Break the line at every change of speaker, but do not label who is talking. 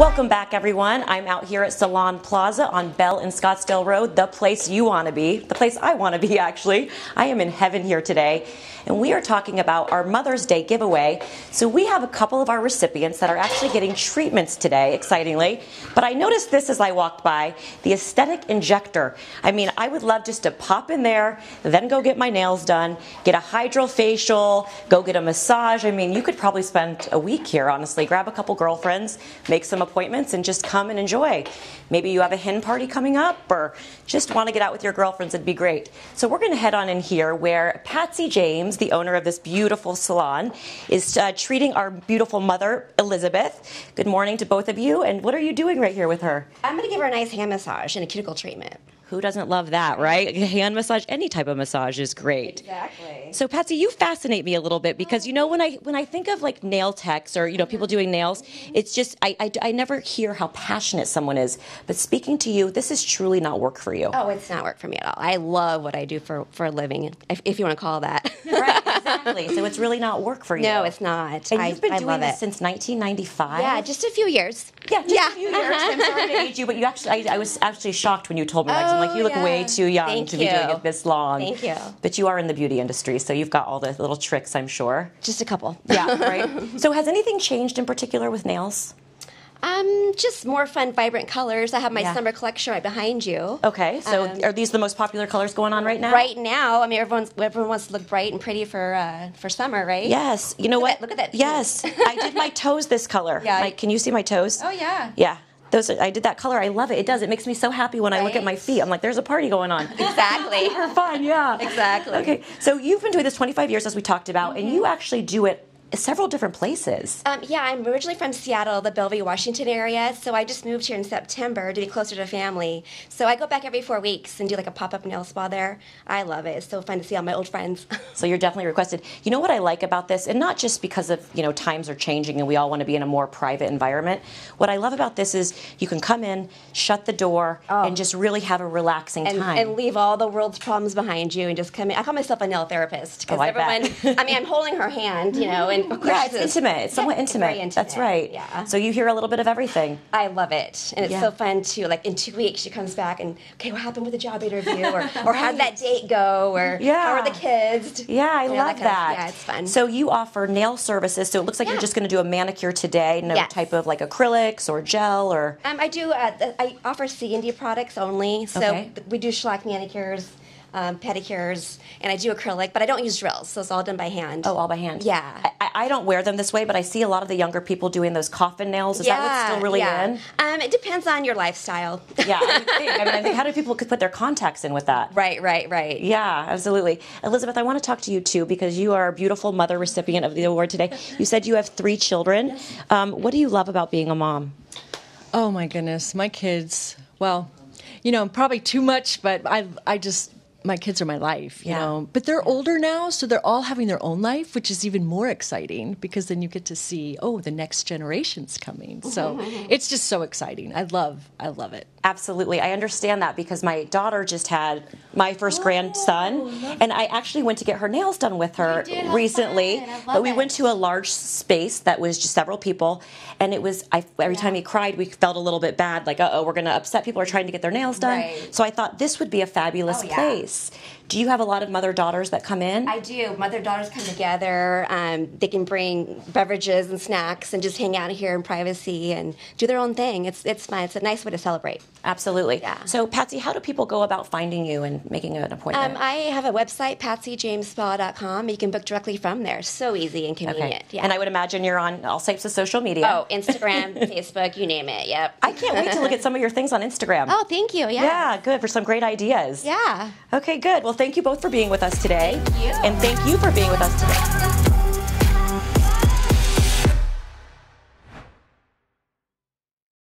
Welcome back, everyone. I'm out here at Salon Plaza on Bell and Scottsdale Road, the place you want to be, the place I want to be, actually. I am in heaven here today, and we are talking about our Mother's Day giveaway. So, we have a couple of our recipients that are actually getting treatments today, excitingly. But I noticed this as I walked by the aesthetic injector. I mean, I would love just to pop in there, then go get my nails done, get a hydrofacial, go get a massage. I mean, you could probably spend a week here, honestly. Grab a couple girlfriends, make some appointments, and just come and enjoy. Maybe you have a hen party coming up, or just want to get out with your girlfriends. It'd be great. So, we're going to head on in here where Patsy James, the owner of this beautiful salon, is uh, treating our beautiful mother, Elizabeth. Good morning to both of you. And what are you doing right here with her?
I'm going to give her a nice hand massage and a cuticle treatment.
Who doesn't love that, right? Hand massage, any type of massage is great.
Exactly.
So Patsy, you fascinate me a little bit because you know when I when I think of like nail techs or you know people mm-hmm. doing nails, it's just I, I, I never hear how passionate someone is. But speaking to you, this is truly not work for you.
Oh, it's not work for me at all. I love what I do for, for a living, if, if you want to call that.
Exactly. so it's really not work for you.
no, it's not.
And
I,
you've been
I
doing this
it.
since 1995.
yeah, just a few years.
Yeah, just
Yeah.
a few years. I'm sorry to age you, but you actually, I, I was actually shocked when you told me. 'cause I'm like,
Oh,
you look
yeah.
way too young
Thank
to be doing it this long.
Thank you.
But you are in the beauty industry, so you've got all the little tricks, I'm sure.
Just a couple.
Yeah, right. so has anything changed in particular with nails?
Um, just more fun, vibrant colors. I have my
Yeah.
summer collection right behind you.
Okay, so
Um,
are these the most popular colors going on right now?
Right now, I mean, everyone's everyone wants to look bright and pretty for uh, for summer, right?
Yes. You know
Look
what?
at- look at that.
Yes, I did my toes this color.
Yeah.
Like, can you see my toes?
Oh yeah.
Yeah. Those are, I did that color. I love it. It does. It makes me so happy when I look at my feet. I'm like, there's a party going on.
Exactly.
For fun, yeah.
Exactly.
Okay, so you've been doing this 25 years, as we talked about, and you actually do it several different places.
Um, yeah, I'm originally from Seattle, the Bellevue, Washington area. So I just moved here in September to be closer to family. So I go back every four weeks and do like a pop up nail spa there. I love it. It's so fun to see all my old friends.
So you're definitely requested. You know what I like about this, and not just because of you know times are changing and we all want to be in a more private environment. What I love about this is you can come in, shut the door, and just really have a relaxing
Oh. and,
time.
and leave all the world's problems behind you and just come in. I call myself a nail therapist because
Oh, I bet.
I mean, I'm holding her hand, you know, and of course
yeah, it's intimate. It's somewhat
Yeah, it's
intimate.
very
That's right.
Yeah.
So you hear a little bit of everything.
I love it, and it's
Yeah.
so fun too. Like in two weeks, she comes back and okay, what happened with the job interview, or or how did that date go, or
Yeah.
how are the kids?
Yeah, I
You know,
love
of-
that.
yeah, it's fun.
So you offer nail services. So it looks like you're just going to do a manicure today. No
Yes.
type of like acrylics or gel or.
Um, I do. Uh, I offer CND products only. So
Okay.
we do shellac manicures, um, pedicures, and I do acrylic, but I don't use drills, so it's all done by hand.
Oh, all by hand.
Yeah.
I, I don't wear them this way, but I see a lot of the younger people doing those coffin nails. Is that what's still really
yeah.
in?
Um, it depends on your lifestyle.
Yeah, I think. I mean, I think how do people could put their contacts in with that?
right, right, right.
Yeah, absolutely. Elizabeth, I want to talk to you too because you are a beautiful mother recipient of the award today. You said you have three children. Um, what do you love about being a mom?
Oh my goodness, my kids. Well, you know, probably too much, but I I just my kids are my life, you
Yeah.
know. But they're older now, so they're all having their own life, which is even more exciting because then you get to see, oh, the next generation's coming. So it's just so exciting. I love I love it.
Absolutely. I understand that because my daughter just had my first grandson, and I actually went to get her nails done with her recently.
fun. I love
But we
it.
went to a large space that was just several people, and it was I, every time he cried, we felt a little bit bad, like, uh oh, we're going to upset people who are trying to get their nails done.
Right.
So I thought this would be a fabulous
Oh, yeah.
place. Do you have a lot of mother daughters that come in?
I do. Mother daughters come together. Um, they can bring beverages and snacks and just hang out here in privacy and do their own thing. It's it's fun. It's a nice way to celebrate.
Absolutely.
Yeah.
So, Patsy, how do people go about finding you and making an appointment?
Um, I have a website, patsyjamesspa.com. You can book directly from there. So easy and convenient. Yeah.
And I would imagine you're on all types of social media.
oh, Instagram, Facebook, you name it. Yep.
I can't wait to look at some of your things on Instagram.
Oh, thank you. Yeah.
Yeah, good for some great ideas.
Yeah.
Okay, good. Well, thank you both for being with us today.
Thank you.
And thank you for being with us today.